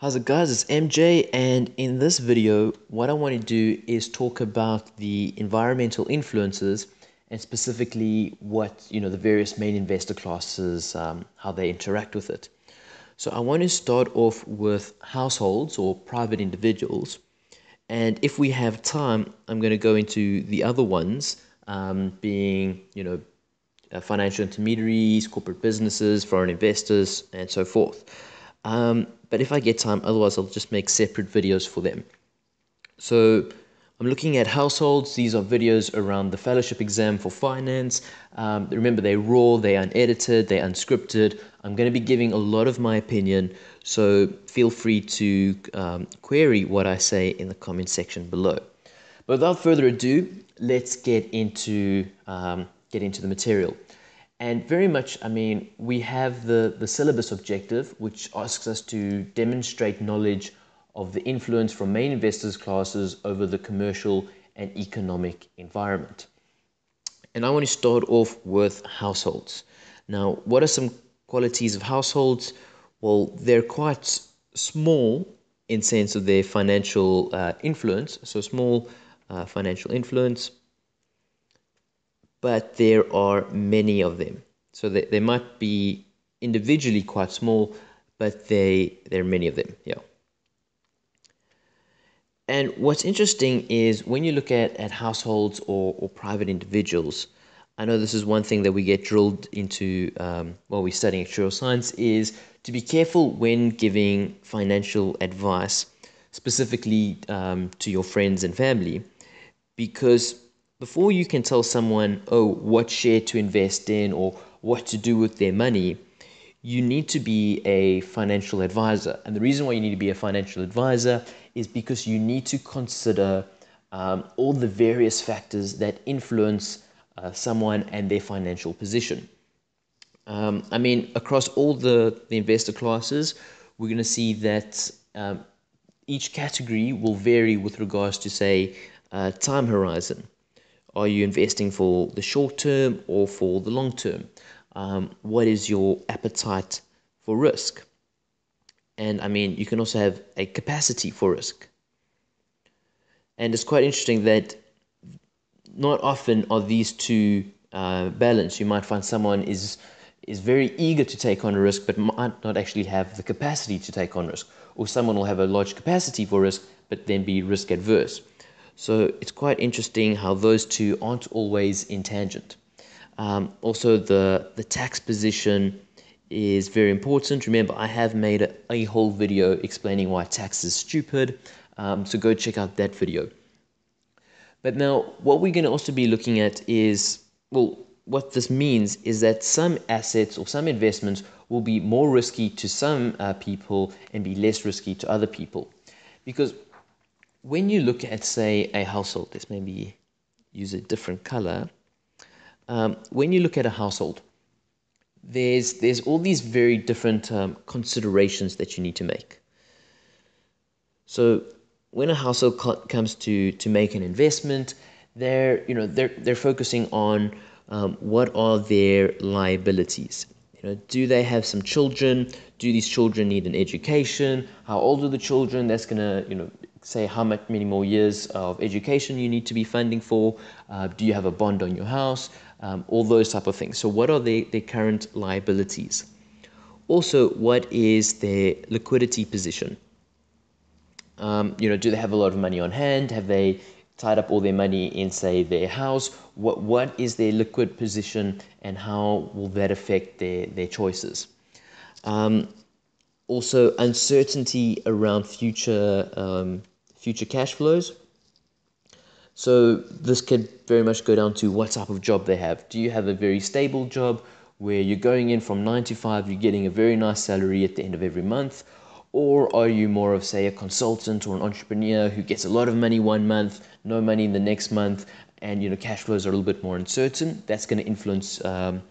How's it guys, it's MJ and in this video what I want to do is talk about the environmental influences and specifically what, you know, the various main investor classes, um, how they interact with it. So I want to start off with households or private individuals and if we have time I'm going to go into the other ones um, being, you know, uh, financial intermediaries, corporate businesses, foreign investors and so forth. Um, but if I get time, otherwise I'll just make separate videos for them. So I'm looking at households. These are videos around the fellowship exam for finance. Um, remember, they're raw, they're unedited, they're unscripted. I'm going to be giving a lot of my opinion, so feel free to um, query what I say in the comment section below. But without further ado, let's get into um, get into the material. And very much, I mean, we have the, the syllabus objective, which asks us to demonstrate knowledge of the influence from main investors classes over the commercial and economic environment. And I want to start off with households. Now, what are some qualities of households? Well, they're quite small in sense of their financial uh, influence. So small uh, financial influence, but there are many of them. So they, they might be individually quite small, but they there are many of them. Yeah. And what's interesting is when you look at, at households or, or private individuals, I know this is one thing that we get drilled into um, while we're studying actuarial science is to be careful when giving financial advice, specifically um, to your friends and family, because before you can tell someone, oh, what share to invest in or what to do with their money, you need to be a financial advisor. And the reason why you need to be a financial advisor is because you need to consider um, all the various factors that influence uh, someone and their financial position. Um, I mean, across all the, the investor classes, we're going to see that um, each category will vary with regards to, say, uh, time horizon. Are you investing for the short term or for the long term? Um, what is your appetite for risk? And I mean, you can also have a capacity for risk. And it's quite interesting that not often are these two uh, balanced. You might find someone is is very eager to take on a risk, but might not actually have the capacity to take on risk. Or someone will have a large capacity for risk, but then be risk adverse. So it's quite interesting how those two aren't always in tangent. Um, also, the, the tax position is very important. Remember, I have made a, a whole video explaining why tax is stupid, um, so go check out that video. But now, what we're going to also be looking at is, well, what this means is that some assets or some investments will be more risky to some uh, people and be less risky to other people. Because when you look at, say, a household, let's maybe use a different color. Um, when you look at a household, there's there's all these very different um, considerations that you need to make. So when a household comes to to make an investment, they're you know they're they're focusing on um, what are their liabilities. You know, do they have some children? Do these children need an education? How old are the children? That's gonna you know say how much many more years of education you need to be funding for, uh, do you have a bond on your house, um, all those type of things. So what are their, their current liabilities? Also, what is their liquidity position? Um, you know, do they have a lot of money on hand? Have they tied up all their money in, say, their house? What what is their liquid position, and how will that affect their their choices? Um, also, uncertainty around future um, future cash flows. So this could very much go down to what type of job they have. Do you have a very stable job where you're going in from 9 to 5, you're getting a very nice salary at the end of every month? Or are you more of, say, a consultant or an entrepreneur who gets a lot of money one month, no money in the next month, and you know cash flows are a little bit more uncertain? That's going to influence um,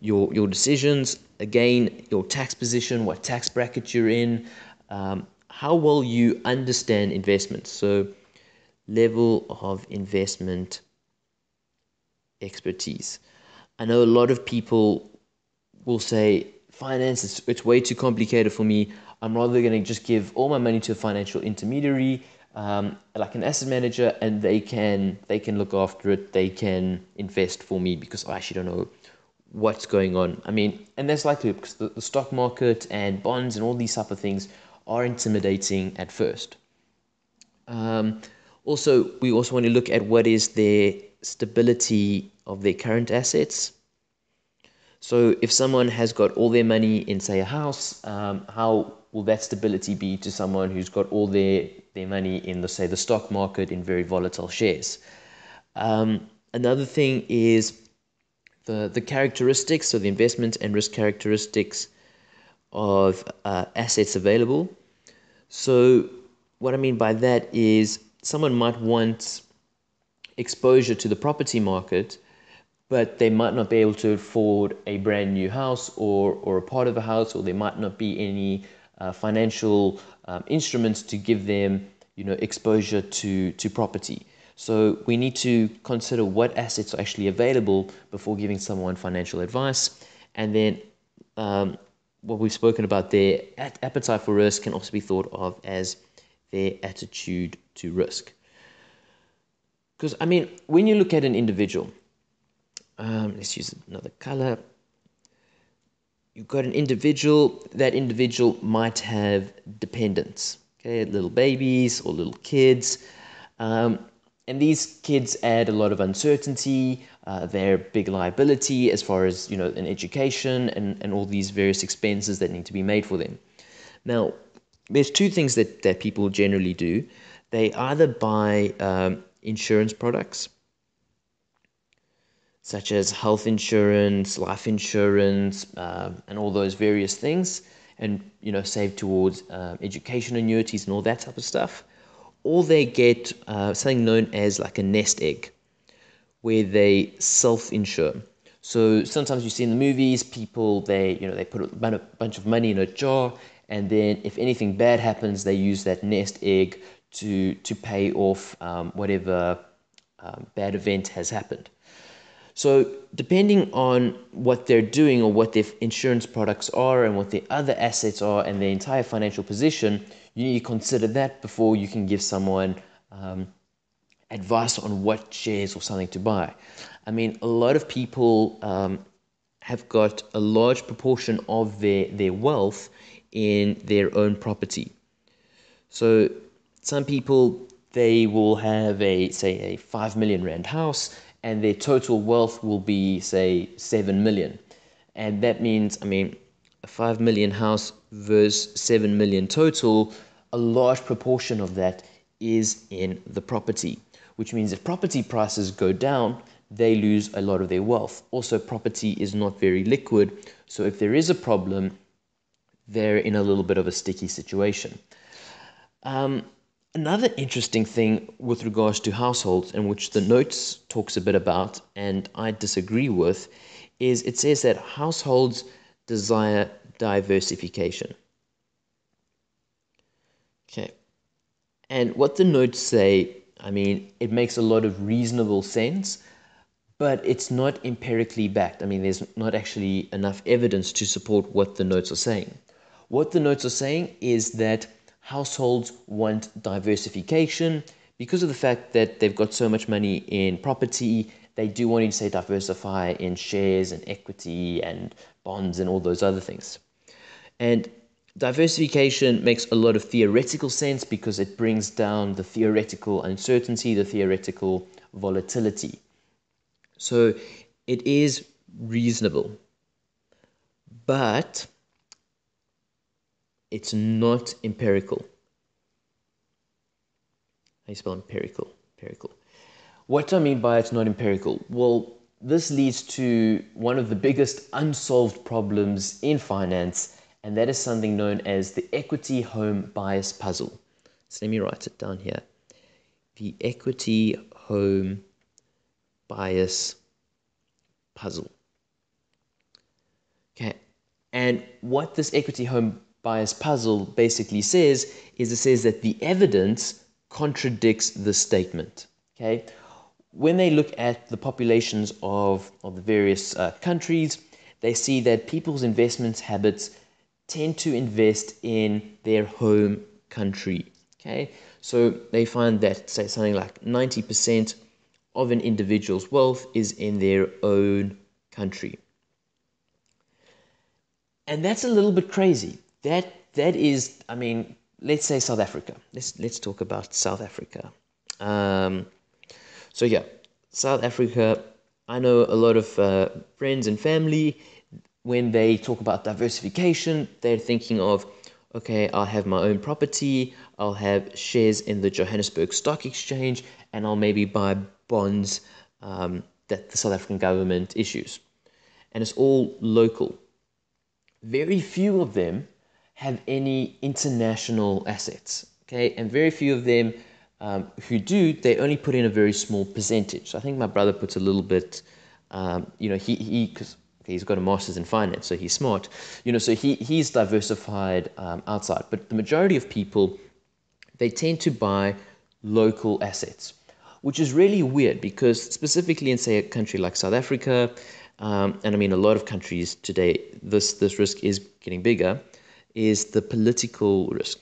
your your decisions. Again, your tax position, what tax bracket you're in, um, how well you understand investments. So, level of investment expertise. I know a lot of people will say finance, it's, it's way too complicated for me. I'm rather going to just give all my money to a financial intermediary, um, like an asset manager, and they can they can look after it. They can invest for me because I actually don't know what's going on. I mean, and that's likely because the, the stock market and bonds and all these type of things are intimidating at first. Um, also, we also want to look at what is their stability of their current assets. So, if someone has got all their money in, say, a house, um, how will that stability be to someone who's got all their, their money in, the, say, the stock market in very volatile shares? Um, another thing is the, the characteristics, so the investment and risk characteristics of uh, assets available. So, what I mean by that is someone might want exposure to the property market, but they might not be able to afford a brand new house or, or a part of a house, or there might not be any uh, financial um, instruments to give them you know, exposure to, to property. So we need to consider what assets are actually available before giving someone financial advice. And then um, what we've spoken about there, appetite for risk can also be thought of as their attitude to risk. Because, I mean, when you look at an individual, um, let's use another color. You've got an individual, that individual might have dependents, okay, little babies or little kids. Um, and these kids add a lot of uncertainty. Uh, they're a big liability as far as you know an education and, and all these various expenses that need to be made for them. Now, there's two things that, that people generally do. They either buy um, insurance products, such as health insurance, life insurance, uh, and all those various things, and you know save towards uh, education annuities and all that type of stuff or they get uh, something known as like a nest egg, where they self-insure. So sometimes you see in the movies, people they you know they put a bunch of money in a jar, and then if anything bad happens, they use that nest egg to to pay off um, whatever um, bad event has happened. So depending on what they're doing or what their insurance products are and what their other assets are and their entire financial position, you need to consider that before you can give someone um, advice on what shares or something to buy. I mean, a lot of people um, have got a large proportion of their, their wealth in their own property. So some people they will have a say a 5 million rand house and their total wealth will be say 7 million. And that means I mean a 5 million house versus 7 million total a large proportion of that is in the property, which means if property prices go down, they lose a lot of their wealth. Also, property is not very liquid, so if there is a problem, they're in a little bit of a sticky situation. Um, another interesting thing with regards to households, and which the notes talks a bit about, and I disagree with, is it says that households desire diversification. Okay. And what the notes say, I mean, it makes a lot of reasonable sense, but it's not empirically backed. I mean, there's not actually enough evidence to support what the notes are saying. What the notes are saying is that households want diversification because of the fact that they've got so much money in property. They do want to say diversify in shares and equity and bonds and all those other things. And Diversification makes a lot of theoretical sense because it brings down the theoretical uncertainty, the theoretical volatility. So it is reasonable, but it's not empirical. How you spell empirical? Empirical. What do I mean by it's not empirical? Well, this leads to one of the biggest unsolved problems in finance and that is something known as the equity home bias puzzle. So let me write it down here. The equity home bias puzzle. Okay, and what this equity home bias puzzle basically says is it says that the evidence contradicts the statement. Okay, when they look at the populations of, of the various uh, countries, they see that people's investment habits tend to invest in their home country. Okay, so they find that, say, something like 90% of an individual's wealth is in their own country. And that's a little bit crazy. That that is, I mean, let's say South Africa. Let's let's talk about South Africa. Um, so yeah, South Africa. I know a lot of uh, friends and family. When they talk about diversification, they're thinking of, okay, I'll have my own property. I'll have shares in the Johannesburg Stock Exchange, and I'll maybe buy bonds um, that the South African government issues, and it's all local. Very few of them have any international assets. Okay, and very few of them um, who do, they only put in a very small percentage. I think my brother puts a little bit. Um, you know, he he because he's got a master's in finance, so he's smart. You know, so he he's diversified um, outside. But the majority of people, they tend to buy local assets, which is really weird because specifically in say a country like South Africa, um, and I mean a lot of countries today, this this risk is getting bigger is the political risk.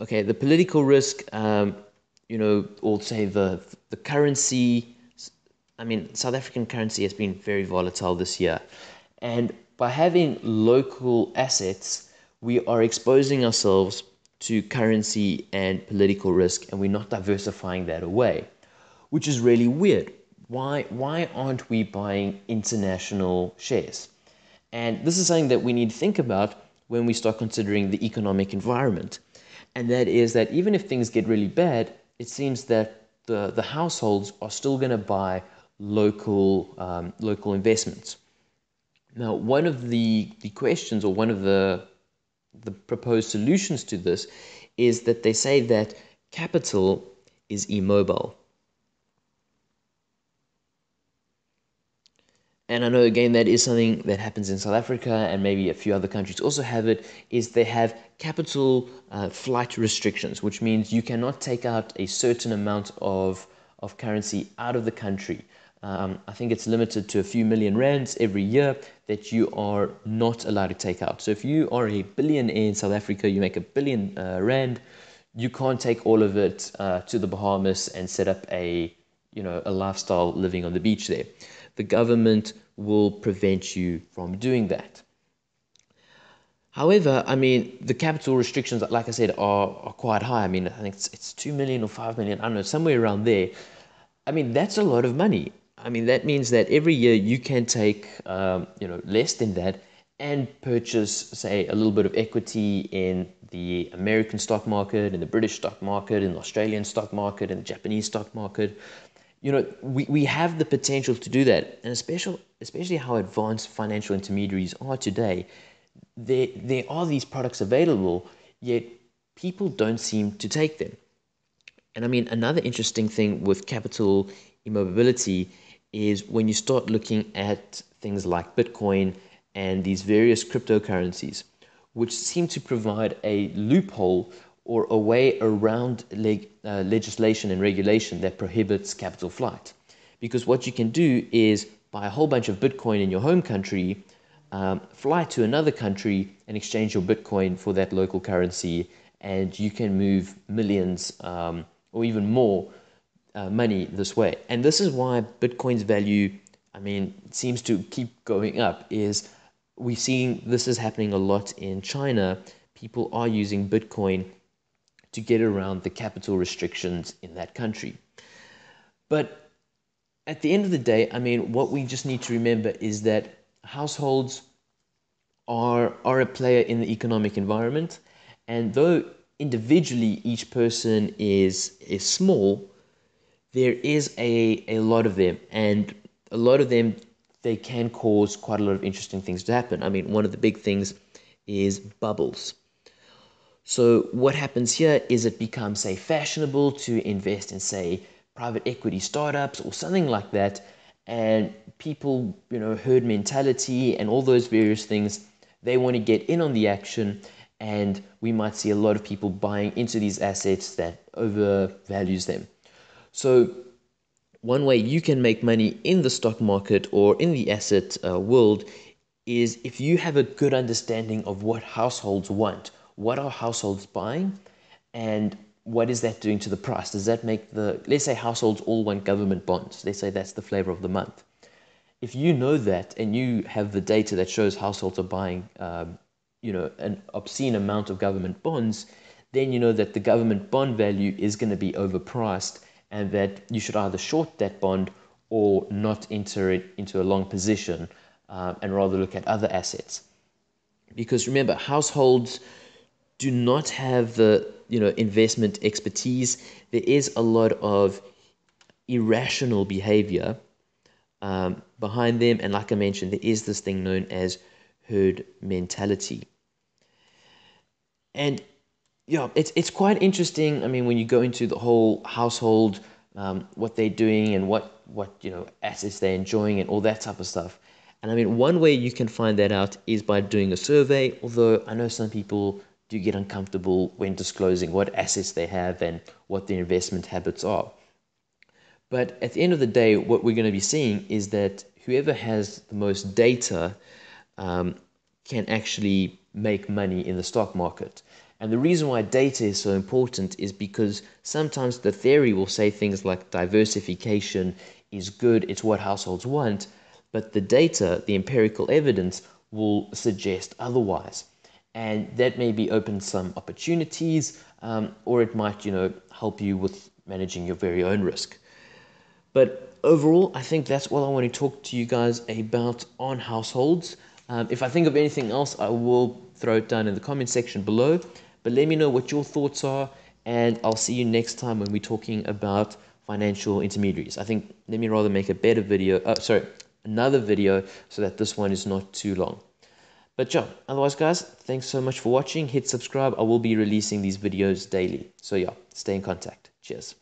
Okay, the political risk, um, you know, or say the the currency. I mean, South African currency has been very volatile this year, and by having local assets, we are exposing ourselves to currency and political risk, and we're not diversifying that away, which is really weird. Why why aren't we buying international shares? And this is something that we need to think about when we start considering the economic environment. And that is that even if things get really bad, it seems that the, the households are still going to buy local, um, local investments. Now, one of the, the questions or one of the, the proposed solutions to this is that they say that capital is immobile. And I know again that is something that happens in South Africa and maybe a few other countries also have it, is they have capital uh, flight restrictions, which means you cannot take out a certain amount of, of currency out of the country. Um, I think it's limited to a few million rands every year that you are not allowed to take out. So if you are a billionaire in South Africa, you make a billion uh, rand, you can't take all of it uh, to the Bahamas and set up a you know a lifestyle living on the beach there the government will prevent you from doing that. However, I mean, the capital restrictions, like I said, are, are quite high. I mean, I think it's, it's 2 million or 5 million, I don't know, somewhere around there. I mean, that's a lot of money. I mean, that means that every year you can take, um, you know, less than that and purchase, say, a little bit of equity in the American stock market, in the British stock market, in the Australian stock market, in the Japanese stock market you know, we, we have the potential to do that, and especially especially how advanced financial intermediaries are today. There there are these products available, yet people don't seem to take them. And I mean, another interesting thing with capital immobility is when you start looking at things like Bitcoin and these various cryptocurrencies, which seem to provide a loophole or a way around leg, uh, legislation and regulation that prohibits capital flight. Because what you can do is buy a whole bunch of Bitcoin in your home country, um, fly to another country and exchange your Bitcoin for that local currency, and you can move millions um, or even more uh, money this way. And this is why Bitcoin's value, I mean, seems to keep going up. Is we've seen this is happening a lot in China. People are using Bitcoin to get around the capital restrictions in that country. But at the end of the day, I mean, what we just need to remember is that households are, are a player in the economic environment. And though individually each person is, is small, there is a, a lot of them. And a lot of them, they can cause quite a lot of interesting things to happen. I mean, one of the big things is bubbles. So what happens here is it becomes, say, fashionable to invest in, say, private equity startups or something like that. And people, you know, herd mentality and all those various things, they want to get in on the action. And we might see a lot of people buying into these assets that overvalues them. So one way you can make money in the stock market or in the asset uh, world is if you have a good understanding of what households want, what are households buying, and what is that doing to the price? Does that make the, let's say households all want government bonds. Let's say that's the flavor of the month. If you know that and you have the data that shows households are buying, um, you know, an obscene amount of government bonds, then you know that the government bond value is going to be overpriced and that you should either short that bond or not enter it into a long position uh, and rather look at other assets. Because remember, households do not have the you know investment expertise. There is a lot of irrational behavior um, behind them, and like I mentioned, there is this thing known as herd mentality. And yeah, it's it's quite interesting. I mean, when you go into the whole household, um, what they're doing and what what you know assets they're enjoying and all that type of stuff. And I mean, one way you can find that out is by doing a survey. Although I know some people do you get uncomfortable when disclosing what assets they have and what their investment habits are. But at the end of the day, what we're going to be seeing is that whoever has the most data um, can actually make money in the stock market. And the reason why data is so important is because sometimes the theory will say things like diversification is good, it's what households want, but the data, the empirical evidence, will suggest otherwise. And that maybe open some opportunities, um, or it might, you know, help you with managing your very own risk. But overall, I think that's all I want to talk to you guys about on households. Um, if I think of anything else, I will throw it down in the comment section below. But let me know what your thoughts are, and I'll see you next time when we're talking about financial intermediaries. I think let me rather make a better video, uh, sorry, another video so that this one is not too long. But yeah, otherwise guys, thanks so much for watching. Hit subscribe. I will be releasing these videos daily. So yeah, stay in contact. Cheers.